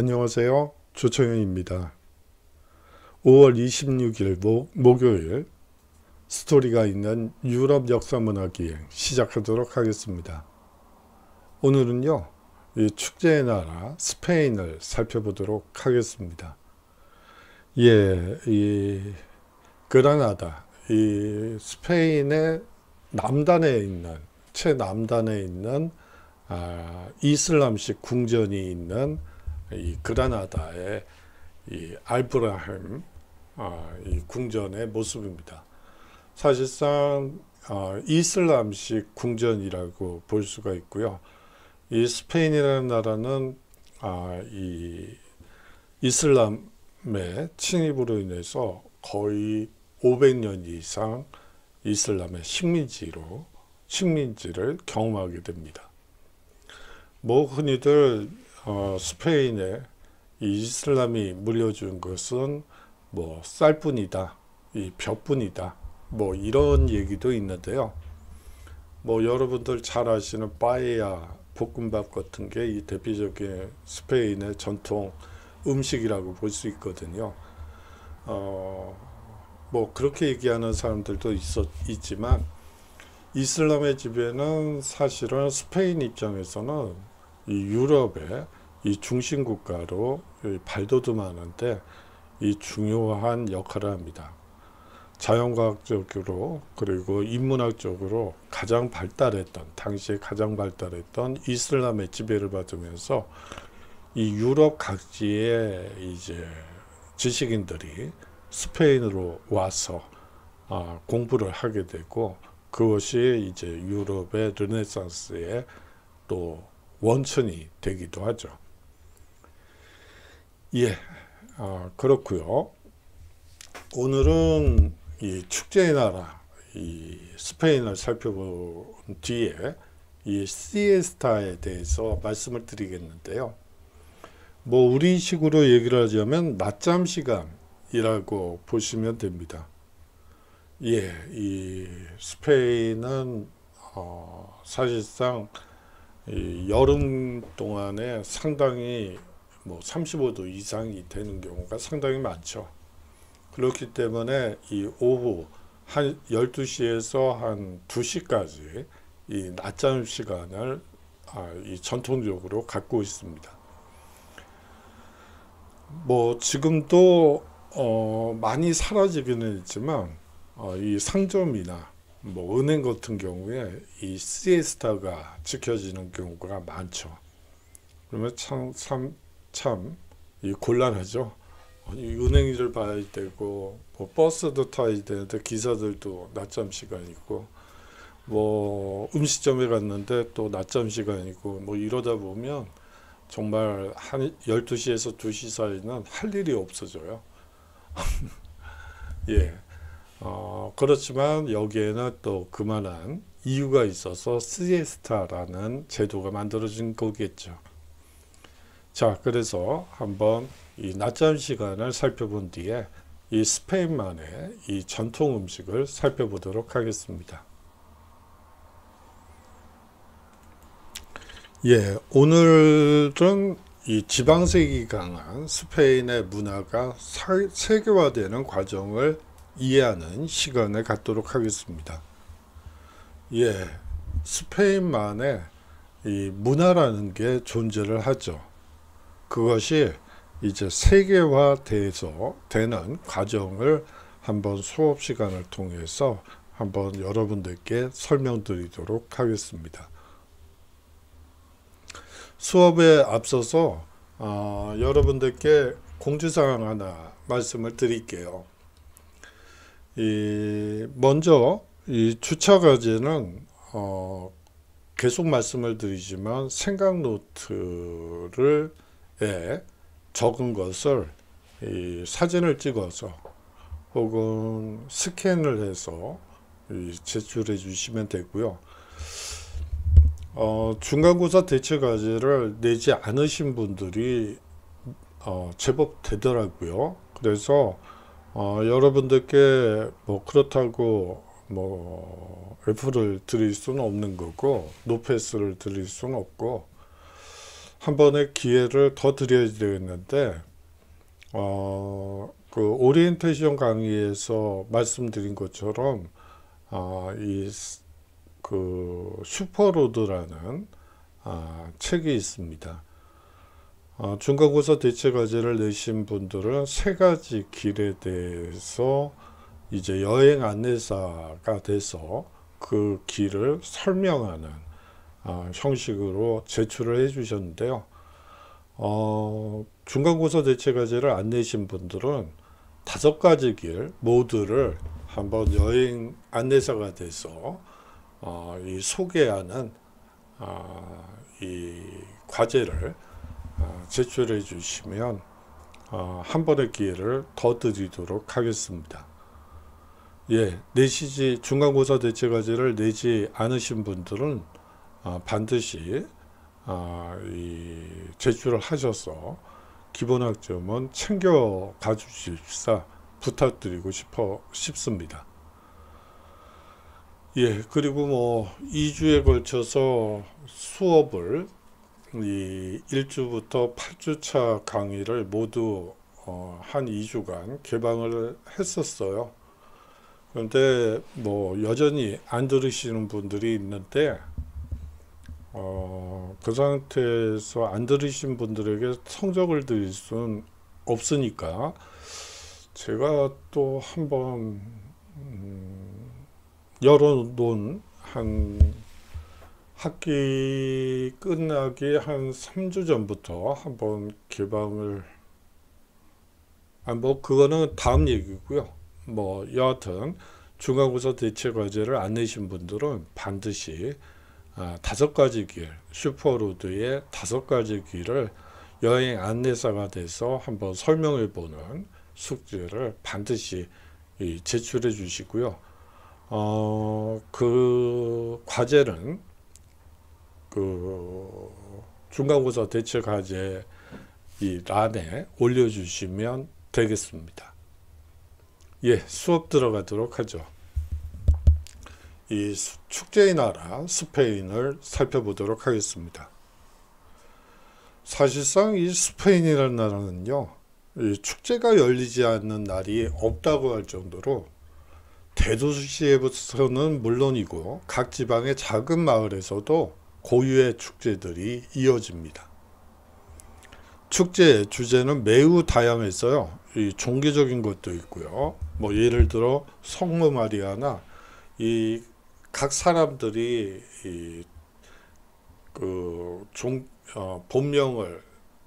안녕하세요. 조청현입니다. 5월 26일 목, 목요일 스토리가 있는 유럽 역사문화 기행 시작하도록 하겠습니다. 오늘은요. 이 축제의 나라 스페인을 살펴보도록 하겠습니다. 예, 이 그라나다, 이 스페인의 남단에 있는 최남단에 있는 아, 이슬람식 궁전이 있는 이 그라나다의 이 알브라햄 아, 이 궁전의 모습입니다. 사실상 어, 이슬람식 궁전이라고 볼 수가 있고요. 이 스페인이라는 나라는 아, 이 이슬람의 침입으로 인해서 거의 500년 이상 이슬람의 식민지로 식민지를 경험하게 됩니다. 뭐 흔히들 어, 스페인에 이 이슬람이 물려준 것은 뭐 쌀뿐이다, 이 벼뿐이다, 뭐 이런 얘기도 있는데요. 뭐 여러분들 잘 아시는 빠에야 볶음밥 같은 게 이 대표적인 스페인의 전통 음식이라고 볼 수 있거든요. 어, 뭐 그렇게 얘기하는 사람들도 있었, 있지만 이슬람의 지배는 사실은 스페인 입장에서는 이 유럽의 이 중심 국가로 발돋움하는데 이 중요한 역할을 합니다. 자연과학적으로 그리고 인문학적으로 가장 발달했던 당시에 가장 발달했던 이슬람의 지배를 받으면서 이 유럽 각지의 이제 지식인들이 스페인으로 와서 아, 공부를 하게 되고 그것이 이제 유럽의 르네상스의 또 원천이 되기도 하죠. 예, 아, 그렇고요. 오늘은 이 축제의 나라 이 스페인을 살펴본 뒤에 이 시에스타에 대해서 말씀을 드리겠는데요. 뭐 우리식으로 얘기를 하자면 낮잠 시간이라고 보시면 됩니다. 예, 이 스페인은 어, 사실상 이 여름 동안에 상당히 뭐 35도 이상이 되는 경우가 상당히 많죠. 그렇기 때문에 이 오후 한 12시에서 한 2시까지 이 낮잠 시간을 아, 이 전통적으로 갖고 있습니다. 뭐 지금도 어 많이 사라지기는 했지만 어, 이 상점이나 뭐 은행 같은 경우에 이 시에스타가 지켜지는 경우가 많죠. 그러면 참, 참, 참, 이 곤란하죠. 은행 일을 봐야 되고, 뭐 버스도 타야 되는데 기사들도 낮잠 시간이고, 뭐 음식점에 갔는데 또 낮잠 시간이고, 뭐 이러다 보면 정말 한 12시에서 2시 사이는 할 일이 없어져요. 예. 어, 그렇지만 여기에는 또 그만한 이유가 있어서 시에스타라는 제도가 만들어진 거겠죠. 자, 그래서 한번 이 낮잠 시간을 살펴본 뒤에 이 스페인만의 이 전통 음식을 살펴보도록 하겠습니다. 예, 오늘은 이 지방색이 강한 스페인의 문화가 세계화되는 과정을 이해하는 시간을 갖도록 하겠습니다. 예, 스페인만의 이 문화라는 게 존재를 하죠. 그것이 이제 세계화돼서 되는 과정을 한번 수업 시간을 통해서 한번 여러분들께 설명드리도록 하겠습니다. 수업에 앞서서 어, 여러분들께 공지사항 하나 말씀을 드릴게요. 이 먼저 이 주차 과제는 어 계속 말씀을 드리지만 생각 노트를 에 적은 것을 이 사진을 찍어서 혹은 스캔을 해서 제출해 주시면 되고요. 어, 중간고사 대체 과제를 내지 않으신 분들이 어, 제법 되더라고요. 그래서 어, 여러분들께 뭐 그렇다고 뭐 F를 드릴 수는 없는 거고 no pass를 드릴 수는 없고 한 번의 기회를 더 드려야 되겠는데 어, 그 오리엔테이션 강의에서 말씀드린 것처럼 어, 이그 슈퍼로드라는 아, 책이 있습니다. 어, 중간고사 대체 과제를 내신 분들은 세 가지 길에 대해서 이제 여행 안내사가 돼서 그 길을 설명하는 어, 형식으로 제출을 해 주셨는데요. 어, 중간고사 대체 과제를 안 내신 분들은 다섯 가지 길 모두를 한번 여행 안내사가 돼서 어, 이 소개하는 어, 이 과제를 어, 제출해 주시면 어, 한 번의 기회를 더 드리도록 하겠습니다. 예, 내시지 중간고사 대체 과제를 내지 않으신 분들은 어, 반드시 어, 이 제출을 하셔서 기본 학점은 챙겨 가주십사 부탁드리고 싶어 싶습니다. 예, 그리고 뭐 2주에 걸쳐서 수업을 이 1주부터 8주차 강의를 모두 어, 한 2주간 개방을 했었어요. 그런데 뭐 여전히 안 들으시는 분들이 있는데 어, 그 상태에서 안 들으신 분들에게 성적을 드릴 수는 없으니까 제가 또 한번 음, 열어놓은 한 학기 끝나기 한 3주 전부터 한번 개방을 아, 뭐 그거는 다음 얘기고요. 뭐 여하튼 중간고사 대체 과제를 안 내신 분들은 반드시 아, 다섯 가지 길 슈퍼로드의 다섯 가지 길을 여행 안내사가 돼서 한번 설명해 보는 숙제를 반드시 제출해 주시고요. 어, 그 과제는 그 중간고사 대체 과제 이 란에 올려주시면 되겠습니다. 예, 수업 들어가도록 하죠. 이 축제의 나라 스페인을 살펴보도록 하겠습니다. 사실상 이 스페인이라는 나라는요, 이 축제가 열리지 않는 날이 없다고 할 정도로 대도시에서는 물론이고 각 지방의 작은 마을에서도 고유의 축제들이 이어집니다. 축제의 주제는 매우 다양했어요. 이 종교적인 것도 있고요. 뭐 예를 들어 성모 마리아나 이 각 사람들이 이그 어, 본명을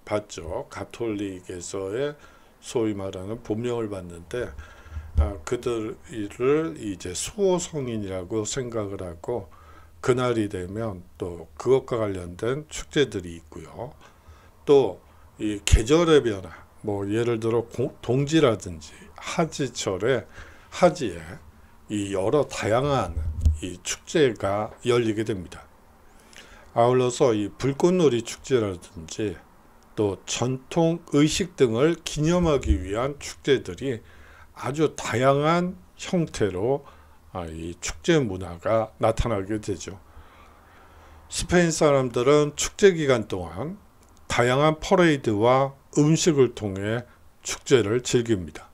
받죠. 가톨릭에서의 소위 말하는 본명을 받는데 아, 그들을 이제 수호 성인이라고 생각을 하고 그날이 되면 또 그것과 관련된 축제들이 있고요. 또 이 계절의 변화, 뭐 예를 들어 동지라든지 하지철에 하지에 이 여러 다양한 이 축제가 열리게 됩니다. 아울러서 이 불꽃놀이 축제라든지 또 전통 의식 등을 기념하기 위한 축제들이 아주 다양한 형태로 아, 이 축제 문화가 나타나게 되죠. 스페인 사람들은 축제 기간 동안 다양한 퍼레이드와 음식을 통해 축제를 즐깁니다.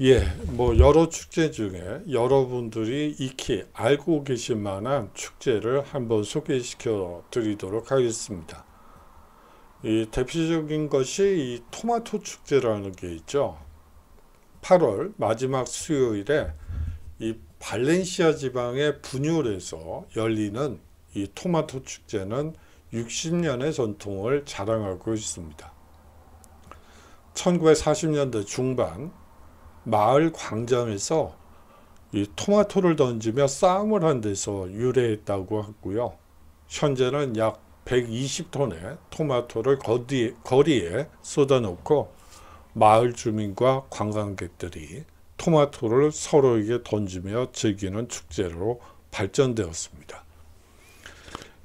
예, 뭐 여러 축제 중에 여러분들이 익히 알고 계실 만한 축제를 한번 소개시켜 드리도록 하겠습니다. 이 대표적인 것이 이 토마토 축제라는 게 있죠. 8월 마지막 수요일에 이 발렌시아 지방의 분율에서 열리는 이 토마토 축제는 60년의 전통을 자랑하고 있습니다. 1940년대 중반 마을 광장에서 이 토마토를 던지며 싸움을 한 데서 유래했다고 하고요. 현재는 약 120톤의 토마토를 거리, 거리에 쏟아놓고 마을 주민과 관광객들이 토마토를 서로에게 던지며 즐기는 축제로 발전되었습니다.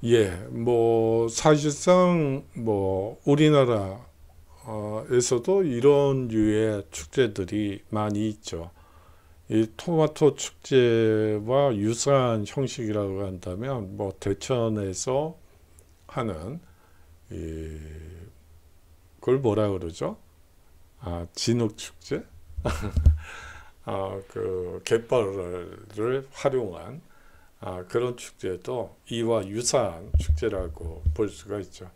예, 뭐 사실상 뭐 우리나라에서도 이런 류의 축제들이 많이 있죠. 이 토마토 축제와 유사한 형식이라고 한다면 뭐 대천에서 하는 이 그걸 뭐라 그러죠? 아 진흙 축제? 아 그 갯벌을 활용한 아, 그런 축제도 이와 유사한 축제라고 볼 수가 있죠.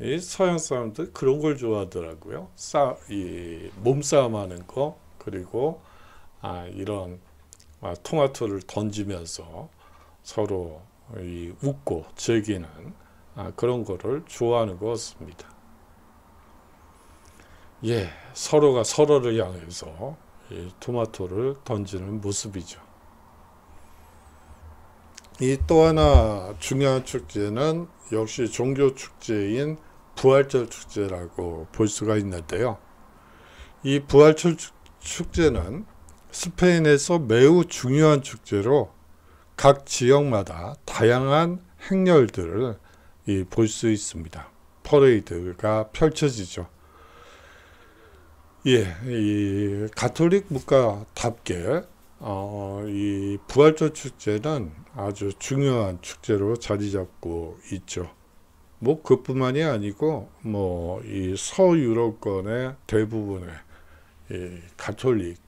이 서양 사람들 그런 걸 좋아하더라고요. 싸, 이 몸싸움 하는 거, 그리고 아, 이런 아, 토마토를 던지면서 서로 이 웃고 즐기는 아, 그런 거를 좋아하는 것 같습니다. 예, 서로가 서로를 향해서 이 토마토를 던지는 모습이죠. 이 또 하나 중요한 축제는 역시 종교 축제인 부활절 축제라고 볼 수가 있는데요. 이 부활절 축제는 스페인에서 매우 중요한 축제로 각 지역마다 다양한 행렬들을 볼 수 있습니다. 퍼레이드가 펼쳐지죠. 예, 이 가톨릭 국가답게 어, 이 부활절 축제는 아주 중요한 축제로 자리 잡고 있죠. 뭐 그뿐만이 아니고 뭐 이 서유럽권의 대부분의 이 가톨릭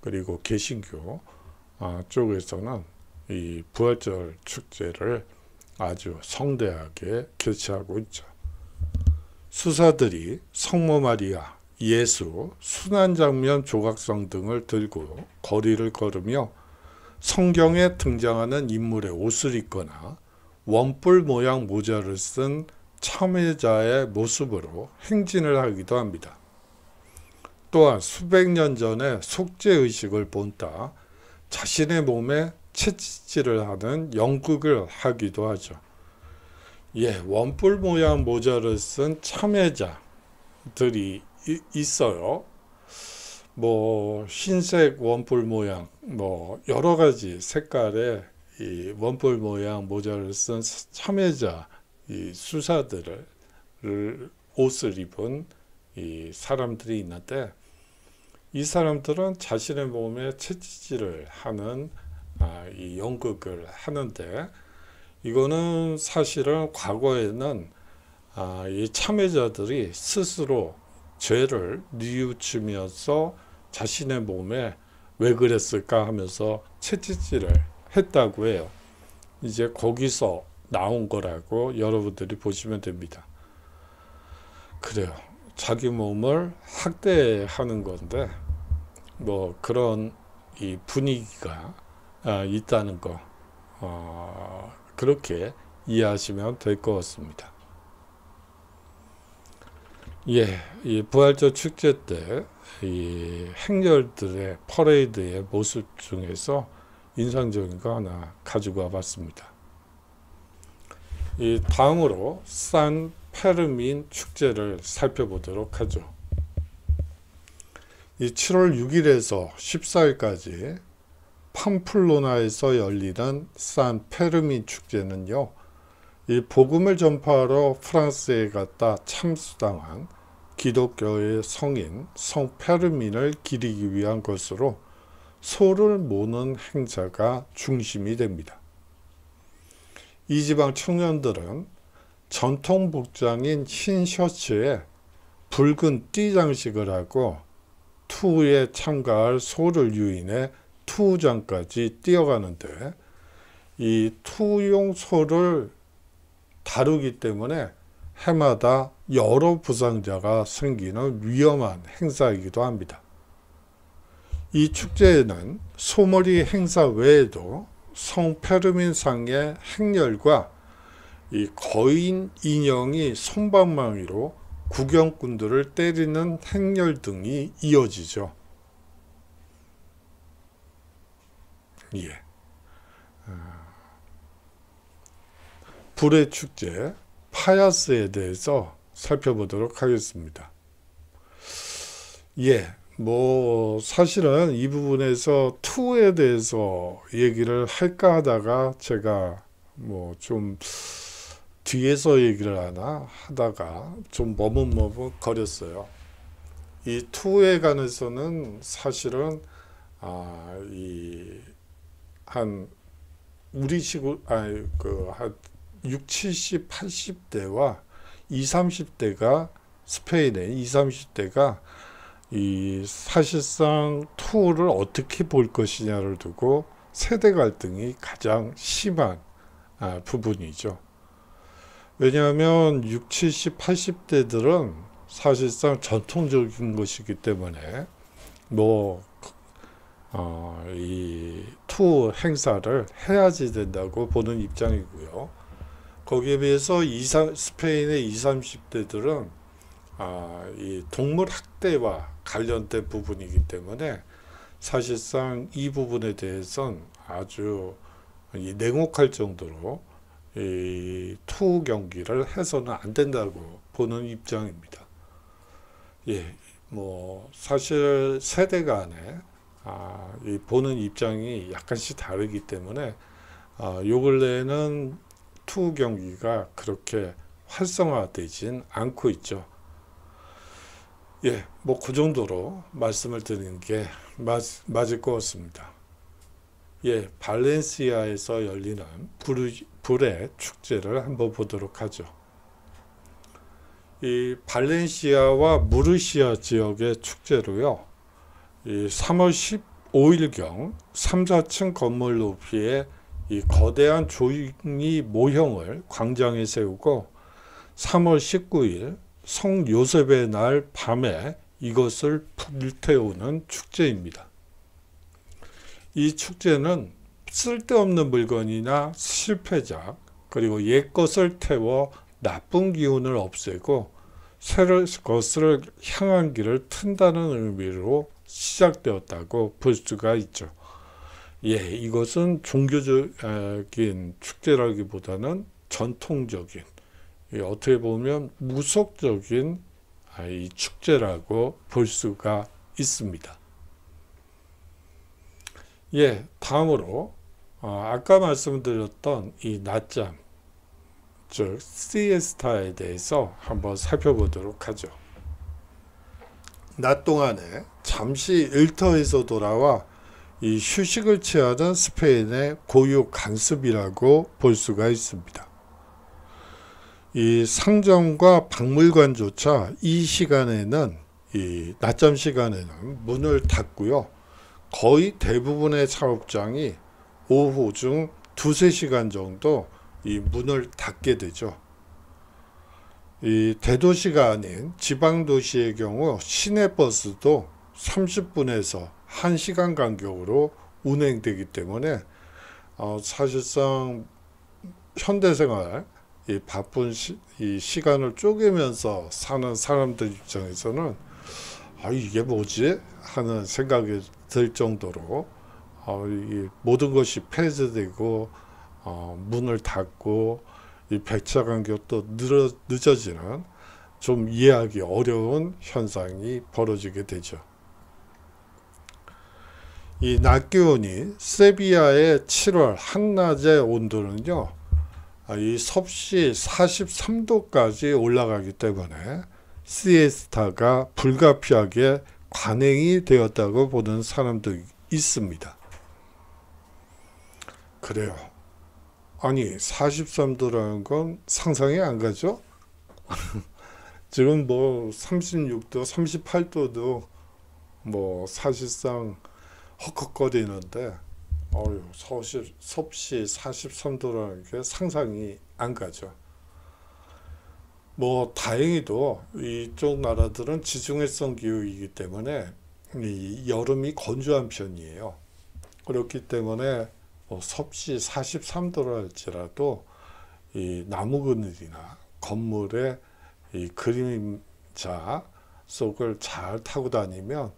그리고 개신교 아, 쪽에서는 이 부활절 축제를 아주 성대하게 개최하고 있죠. 수사들이 성모 마리아, 예수, 순환 장면 조각성 등을 들고 거리를 걸으며 성경에 등장하는 인물의 옷을 입거나 원뿔 모양 모자를 쓴 참회자의 모습으로 행진을 하기도 합니다. 또한 수백 년 전에 속죄의식을 본따 자신의 몸에 채찍질을 하는 연극을 하기도 하죠. 예, 원뿔 모양 모자를 쓴 참회자들이 있어요. 뭐 흰색 원뿔 모양, 뭐 여러 가지 색깔의 이 원뿔 모양 모자를 쓴 참여자 이 수사들을 옷을 입은 이 사람들이 있는데 이 사람들은 자신의 몸에 채찍질을 하는 아, 이 연극을 하는데 이거는 사실은 과거에는 아, 이 참여자들이 스스로 죄를 뉘우치면서 자신의 몸에 왜 그랬을까 하면서 채찍질을 했다고 해요. 이제 거기서 나온 거라고 여러분들이 보시면 됩니다. 그래요. 자기 몸을 학대하는 건데 뭐 그런 이 분위기가 아, 있다는 거 어, 그렇게 이해하시면 될 것 같습니다. 예, 이 부활절 축제 때 이 행렬들의 퍼레이드의 모습 중에서 인상적인 거 하나 가지고 와봤습니다. 이 다음으로 산 페르민 축제를 살펴보도록 하죠. 이 7월 6일에서 14일까지 팜플로나에서 열리는 산 페르민 축제는요. 이 복음을 전파하러 프랑스에 갔다 참수당한 기독교의 성인 성 페르민을 기리기 위한 것으로 소를 모는 행사가 중심이 됩니다. 이 지방 청년들은 전통 복장인 흰 셔츠에 붉은 띠 장식을 하고 투에 참가할 소를 유인해 투장까지 뛰어가는데 이 투용 소를 다루기 때문에 해마다 여러 부상자가 생기는 위험한 행사이기도 합니다. 이 축제에는 소머리 행사 외에도 성페르민상의 행렬과 이 거인 인형이 손방망이로 구경꾼들을 때리는 행렬 등이 이어지죠. 예. 불의 축제 파야스에 대해서 살펴보도록 하겠습니다. 예, 뭐 사실은 이 부분에서 투에 대해서 얘기를 할까 하다가 제가 뭐 좀 뒤에서 얘기를 하나 하다가 좀 머뭇머뭇 거렸어요. 이 투에 관해서는 사실은 아, 이한 우리 시구 아니 그한 6, 70, 80대와 20, 30대가 스페인의 20, 30대가 이 사실상 투어를 어떻게 볼 것이냐를 두고 세대 갈등이 가장 심한 아, 부분이죠. 왜냐하면 6, 70, 80대들은 사실상 전통적인 것이기 때문에 뭐, 어, 이 투어 행사를 해야지 된다고 보는 입장이고요. 거기에 비해서 20, 스페인의 20, 30대들은 아, 이 동물 학대와 관련된 부분이기 때문에 사실상 이 부분에 대해서는 아주 냉혹할 정도로 이 투우 경기를 해서는 안 된다고 보는 입장입니다. 예, 뭐 사실 세대 간에 아, 이 보는 입장이 약간씩 다르기 때문에 아, 요 근래에는 투우 경기가 그렇게 활성화되진 않고 있죠. 예, 뭐 그 정도로 말씀을 드리는 게 맞, 맞을 것 같습니다. 예, 발렌시아에서 열리는 불, 불의 축제를 한번 보도록 하죠. 이 발렌시아와 무르시아 지역의 축제로요. 이 3월 15일경 3, 4층 건물 높이의 이 거대한 조잉이 모형을 광장에 세우고 3월 19일 성 요셉의 날 밤에 이것을 불태우는 축제입니다. 이 축제는 쓸데없는 물건이나 실패작 그리고 옛 것을 태워 나쁜 기운을 없애고 새로 것을 향한 길을 튼다는 의미로 시작되었다고 볼 수가 있죠. 예, 이것은 종교적인 축제라기보다는 전통적인 어떻게 보면 무속적인 아, 이 축제라고 볼 수가 있습니다. 예, 다음으로 어, 아까 말씀드렸던 이 낮잠, 즉 시에스타에 대해서 한번 살펴보도록 하죠. 낮 동안에 잠시 일터에서 돌아와 이 휴식을 취하는 스페인의 고유 간습이라고 볼 수가 있습니다. 이 상점과 박물관조차 이 시간에는 이 낮잠 시간에는 문을 닫고요. 거의 대부분의 사업장이 오후 중 두세 시간 정도 이 문을 닫게 되죠. 이 대도시가 아닌 지방 도시의 경우 시내버스도 30분에서 1시간 간격으로 운행되기 때문에 어, 사실상 현대생활 이 바쁜 시, 이 시간을 쪼개면서 사는 사람들 입장에서는 아 이게 뭐지 하는 생각이 들 정도로 어, 이 모든 것이 폐쇄되고 어, 문을 닫고 이 배차 간격도 늘어, 늦어지는 좀 이해하기 어려운 현상이 벌어지게 되죠. 이 낮 기온이 세비야의 7월 한낮의 온도는요. 아, 이 섭씨 43도까지 올라가기 때문에 시에스타가 불가피하게 관행이 되었다고 보는 사람도 있습니다. 그래요. 아니 43도라는 건 상상이 안 가죠? 지금 뭐 36도, 38도도 뭐 사실상 헉헉거리는데 어휴, 서시, 섭씨 43도라는 게 상상이 안 가죠. 뭐 다행히도 이쪽 나라들은 지중해성 기후이기 때문에 이 여름이 건조한 편이에요. 그렇기 때문에 뭐 섭씨 43도라 할지라도 이 나무 그늘이나 건물의 이 그림자 속을 잘 타고 다니면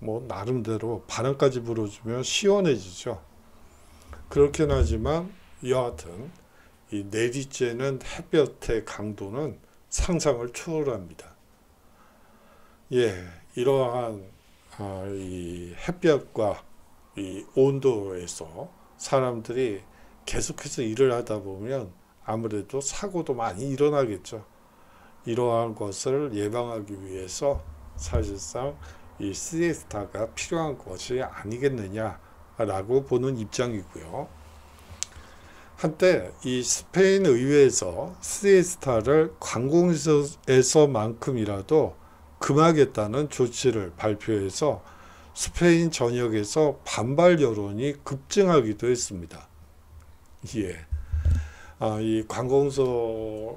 뭐 나름대로 바람까지 불어주면 시원해지죠. 그렇긴 하지만 여하튼 이 내리쬐는 햇볕의 강도는 상상을 초월합니다. 예, 이러한 아, 이 햇볕과 이 온도에서 사람들이 계속해서 일을 하다 보면 아무래도 사고도 많이 일어나겠죠. 이러한 것을 예방하기 위해서 사실상 이 시에스타가 필요한 것이 아니겠느냐라고 보는 입장이고요. 한때 이 스페인 의회에서 시에스타를 관공서에서만큼이라도 금하겠다는 조치를 발표해서 스페인 전역에서 반발 여론이 급증하기도 했습니다. 예. 아, 이 관공서에서도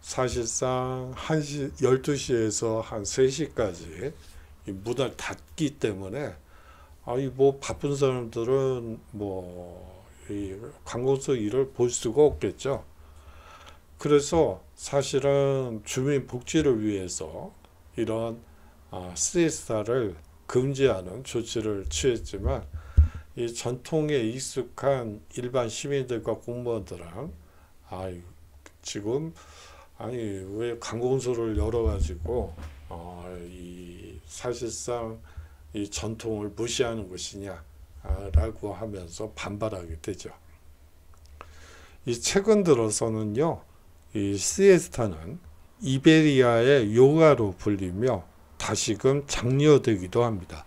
사실상 1시, 12시에서 한 3시까지 문을 닫기 때문에 아이 뭐 바쁜 사람들은 뭐이 관공서 일을 볼 수가 없겠죠. 그래서 사실은 주민 복지를 위해서 이런 아, 시에스타를 금지하는 조치를 취했지만 이 전통에 익숙한 일반 시민들과 공무원들은 아 지금 아니 왜 관공서를 열어가지고 어, 이 사실상 이 전통을 무시하는 것이냐라고 하면서 반발하게 되죠. 이 최근 들어서는요, 이 시에스타는 이베리아의 요가로 불리며 다시금 장려되기도 합니다.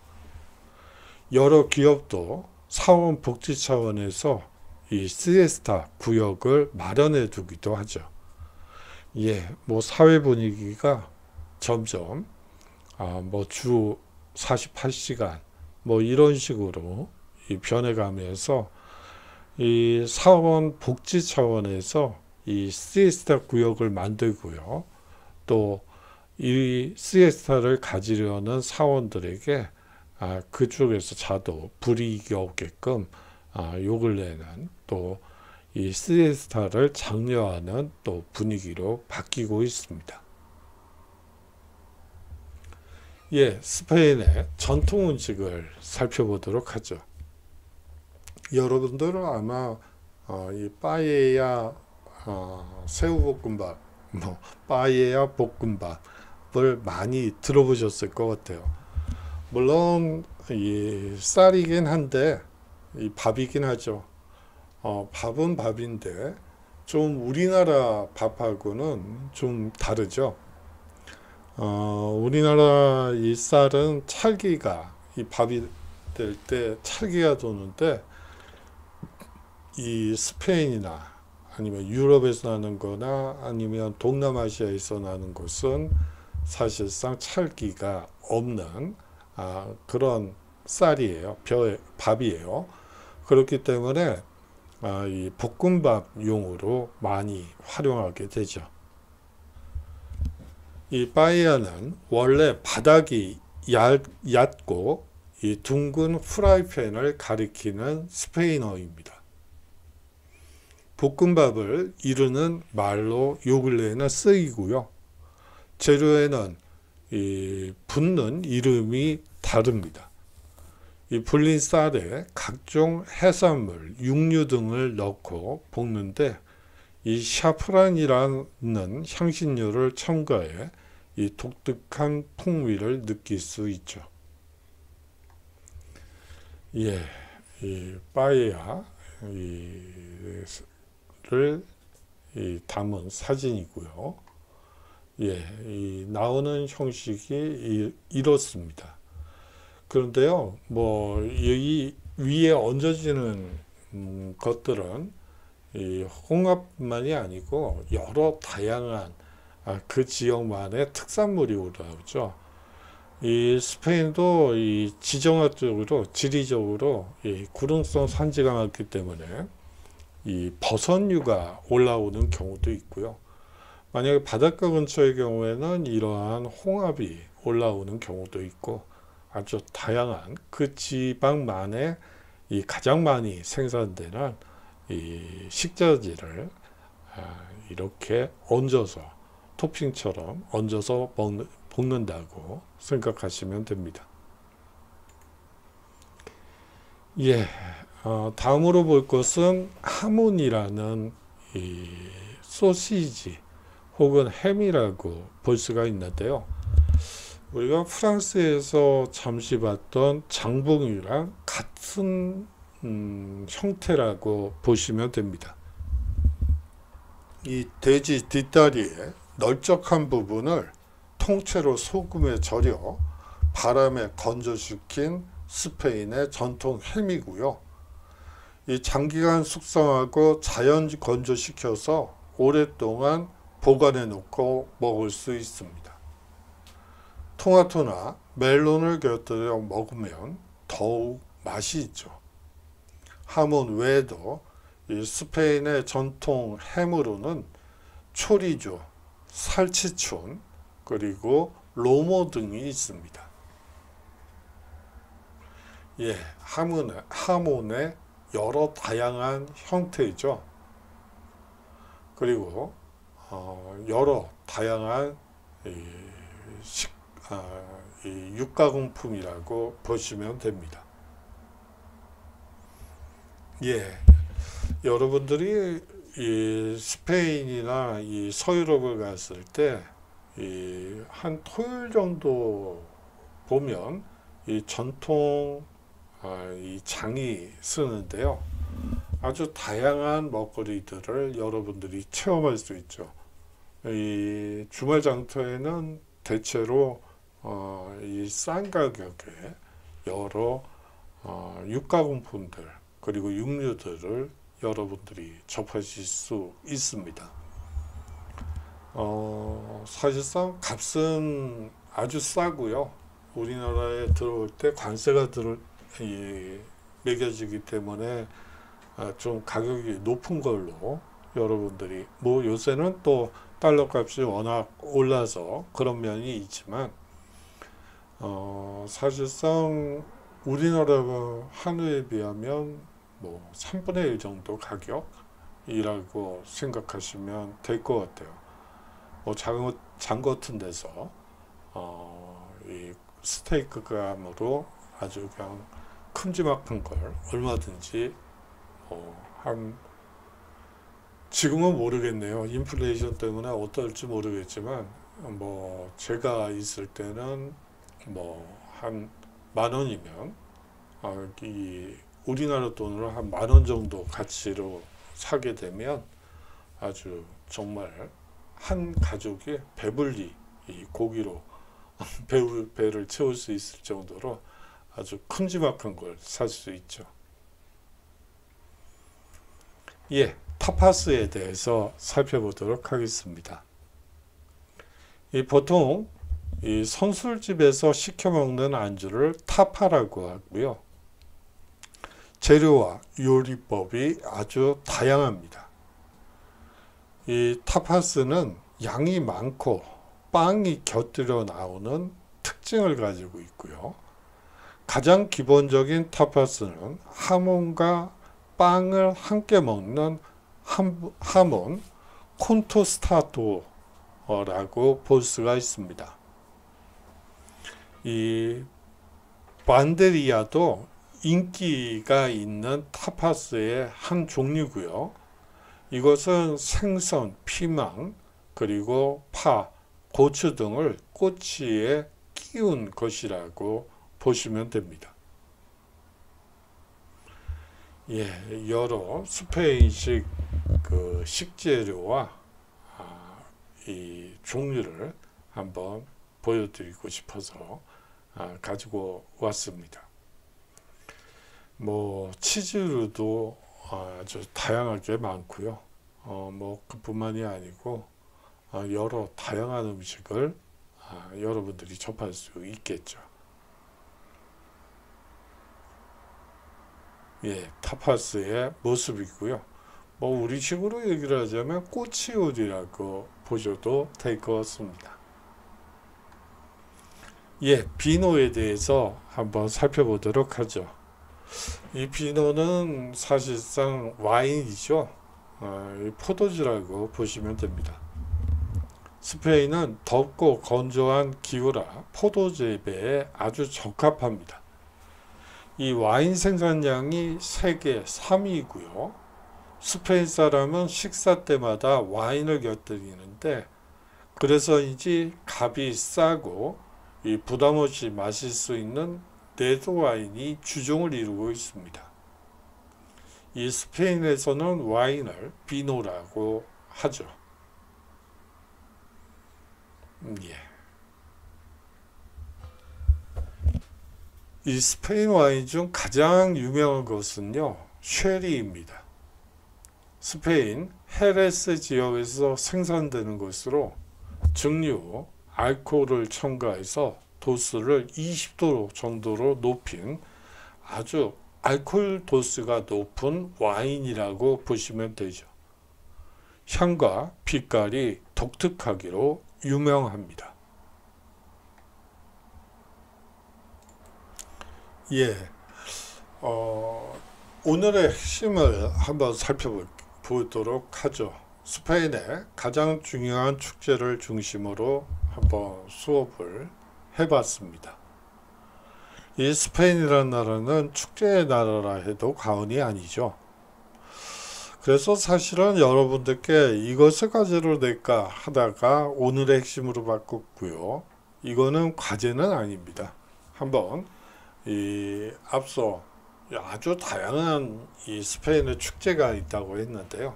여러 기업도 사원 복지 차원에서 이 시에스타 구역을 마련해 두기도 하죠. 예, 뭐 사회 분위기가 점점 아, 뭐주 48시간 뭐 이런 식으로 이 변해가면서 이 사원 복지 차원에서 이 시에스타 구역을 만들고요. 또 이 시에스타를 가지려는 사원들에게 아, 그쪽에서 자도 불이익이 없게끔 아, 요 근래는 또 이 시에스타를 장려하는 또 분위기로 바뀌고 있습니다. 예, 스페인의 전통 음식을 살펴보도록 하죠. 여러분들은 아마 어, 이 빠에야 어, 새우볶음밥, 뭐 빠에야 볶음밥을 많이 들어보셨을 것 같아요. 물론 이 쌀이긴 한데 이 밥이긴 하죠. 어, 밥은 밥인데 좀 우리나라 밥하고는 좀 다르죠. 어, 우리나라 이 쌀은 찰기가 이 밥이 될 때 찰기가 도는데 이 스페인이나 아니면 유럽에서 나는 거나 아니면 동남아시아에서 나는 것은 사실상 찰기가 없는 아, 그런 쌀이에요. 벼, 밥이에요. 그렇기 때문에 아, 이 볶음밥 용으로 많이 활용하게 되죠. 이 빠이야는 원래 바닥이 얇, 얕고 이 둥근 프라이팬을 가리키는 스페인어입니다. 볶음밥을 이루는 말로 요 근래에는 쓰이고요. 재료에는 이 붓는 이름이 다릅니다. 이 불린 쌀에 각종 해산물, 육류 등을 넣고 볶는데 이 샤프란이라는 향신료를 첨가해 이 독특한 풍미를 느낄 수 있죠. 예, 이 빠에야 이를 이 담은 사진이고요. 예, 이 나오는 형식이 이, 이렇습니다. 그런데요, 뭐 여기 위에 얹어지는 음, 것들은 이 홍합만이 아니고 여러 다양한 아, 그 지역만의 특산물이 올라오죠. 이 스페인도 이 지정학적으로 지리적으로 이 구릉성 산지가 많기 때문에 이 버섯류가 올라오는 경우도 있고요. 만약에 바닷가 근처의 경우에는 이러한 홍합이 올라오는 경우도 있고 아주 다양한 그 지방만의 이 가장 많이 생산되는 이 식자재를 아, 이렇게 얹어서 토핑처럼 얹어서 먹는, 볶는다고 생각하시면 됩니다. 예, 어, 다음으로 볼 것은 하몬이라는 이 소시지 혹은 햄이라고 볼 수가 있는데요. 우리가 프랑스에서 잠시 봤던 장봉이랑 같은 음, 형태라고 보시면 됩니다. 이 돼지 뒷다리에 널쩍한 부분을 통째로 소금에 절여 바람에 건조시킨 스페인의 전통 햄이고요. 이 장기간 숙성하고 자연 건조시켜서 오랫동안 보관해 놓고 먹을 수 있습니다. 토마토나 멜론을 곁들여 먹으면 더욱 맛이 있죠. 하몬 외에도 이 스페인의 전통 햄으로는 초리조, 살치촌, 그리고 로모 등이 있습니다. 예, 하몬의, 하몬의 여러 다양한 형태이죠. 그리고 어, 여러 다양한 이, 식, 육가공품이라고 보시면 됩니다. 예, 여러분들이 이 스페인이나 이 서유럽을 갔을 때이한 토요일 정도 보면 이 전통 아, 이 장이 쓰는데요. 아주 다양한 먹거리들을 여러분들이 체험할 수 있죠. 이 주말 장터에는 대체로 어, 이싼 가격에 여러 어, 육가공품들 그리고 육류들을 여러분들이 접하실 수 있습니다. 어, 사실상 값은 아주 싸고요. 우리나라에 들어올 때 관세가 들어 이, 매겨지기 때문에 아, 좀 가격이 높은 걸로 여러분들이 뭐 요새는 또 달러 값이 워낙 올라서 그런 면이 있지만 어, 사실상 우리나라가 한우에 비하면 뭐 3분의 1 정도 가격이라고 생각하시면 될 것 같아요. 뭐 장, 장 같은 데서 어, 이 스테이크 감으로 아주 그냥 큼지막한 걸 얼마든지 어, 한 지금은 모르겠네요. 인플레이션 때문에 어떨지 모르겠지만 뭐 제가 있을 때는 뭐 한 만 원이면 어, 이 우리나라 돈으로 한 만 원 정도 가치로 사게 되면 아주 정말 한 가족이 배불리 이 고기로 배, 배를 채울 수 있을 정도로 아주 큼지막한 걸 살 수 있죠. 예, 타파스에 대해서 살펴보도록 하겠습니다. 이 보통 이 선술집에서 시켜 먹는 안주를 타파라고 하고요. 재료와 요리법이 아주 다양합니다. 이 타파스는 양이 많고 빵이 곁들여 나오는 특징을 가지고 있고요. 가장 기본적인 타파스는 하몬과 빵을 함께 먹는 하몬 콘토스타토라고 볼 수가 있습니다. 이 반데리아도 인기가 있는 타파스의 한 종류고요. 이것은 생선, 피망, 그리고 파, 고추 등을 꼬치에 끼운 것이라고 보시면 됩니다. 예, 여러 스페인식 그 식재료와 아, 이 종류를 한번 보여드리고 싶어서 아, 가지고 왔습니다. 뭐 치즈류도 아주 다양하게 많고요. 어, 뭐 그뿐만이 아니고 아, 여러 다양한 음식을 아, 여러분들이 접할 수 있겠죠. 예, 타파스의 모습이고요. 뭐 우리식으로 얘기를 하자면 꼬치요리라고 보셔도 될 것 같습니다. 예, 비노에 대해서 한번 살펴보도록 하죠. 이 비노는 사실상 와인이죠. 어, 포도주라고 보시면 됩니다. 스페인은 덥고 건조한 기후라 포도 재배에 아주 적합합니다. 이 와인 생산량이 세계 3위고요. 스페인 사람은 식사 때마다 와인을 곁들이는데 그래서인지 값이 싸고 이 부담 없이 마실 수 있는 네드 와인이 주종을 이루고 있습니다. 이 스페인에서는 와인을 비노라고 하죠. 음, 예. 이 스페인 와인 중 가장 유명한 것은요, 쉐리입니다. 스페인 헤레스 지역에서 생산되는 것으로 증류, 알코올을 첨가해서 도수를 20도 정도로 높인 아주 알코올 도수가 높은 와인이라고 보시면 되죠. 향과 빛깔이 독특하기로 유명합니다. 예, 어, 오늘의 핵심을 한번 살펴보도록 하죠. 스페인의 가장 중요한 축제를 중심으로 한번 수업을 해봤습니다. 이 스페인이라는 나라는 축제의 나라라 해도 과언이 아니죠. 그래서 사실은 여러분들께 이것을 과제로 낼까 하다가 오늘의 핵심으로 바꿨고요. 이거는 과제는 아닙니다. 한번 이 앞서 아주 다양한 이 스페인의 축제가 있다고 했는데요.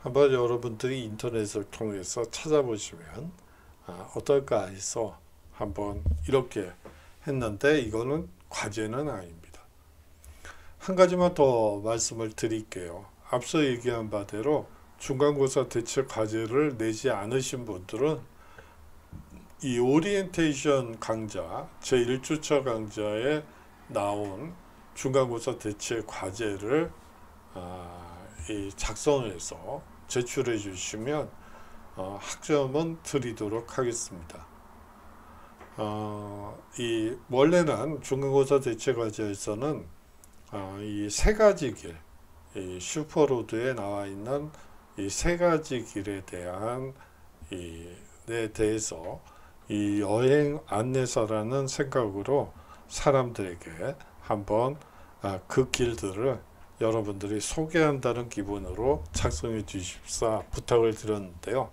한번 여러분들이 인터넷을 통해서 찾아보시면 아, 어떨까 해서 한번 이렇게 했는데 이거는 과제는 아닙니다. 한 가지만 더 말씀을 드릴게요. 앞서 얘기한 바대로 중간고사 대체 과제를 내지 않으신 분들은 이 오리엔테이션 강좌 제1주차 강좌에 나온 중간고사 대체 과제를 아, 작성해서 제출해 주시면 어, 학점은 드리도록 하겠습니다. 어, 이 원래는 중간고사 대체 과제에서는 어, 이세 가지 길, 이 슈퍼로드에 나와 있는 이 세 가지 길에 대한 이에 대해서 이 여행 안내사라는 생각으로 사람들에게 한번 아, 그 길들을 여러분들이 소개한다는 기분으로 작성해 주십사 부탁을 드렸는데요.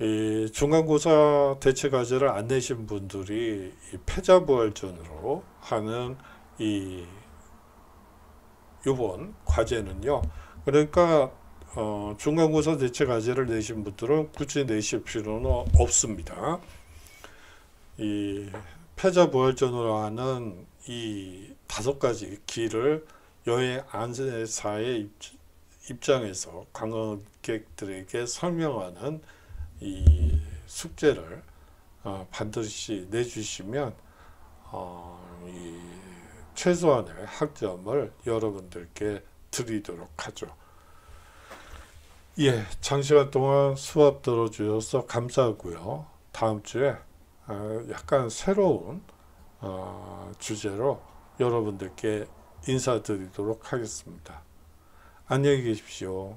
이 중간고사 대체 과제를 안 내신 분들이 패자부활전으로 하는 이 이번 과제는요. 그러니까 어, 중간고사 대체 과제를 내신 분들은 굳이 내실 필요는 없습니다. 이 패자부활전으로 하는 이 다섯 가지 길을 여행 안내사의 입장에서 관광객들에게 설명하는 이 숙제를 어, 반드시 내주시면 어, 이 최소한의 학점을 여러분들께 드리도록 하죠. 예, 장시간 동안 수업 들어주셔서 감사하고요. 다음 주에 어, 약간 새로운 어, 주제로 여러분들께 인사드리도록 하겠습니다. 안녕히 계십시오.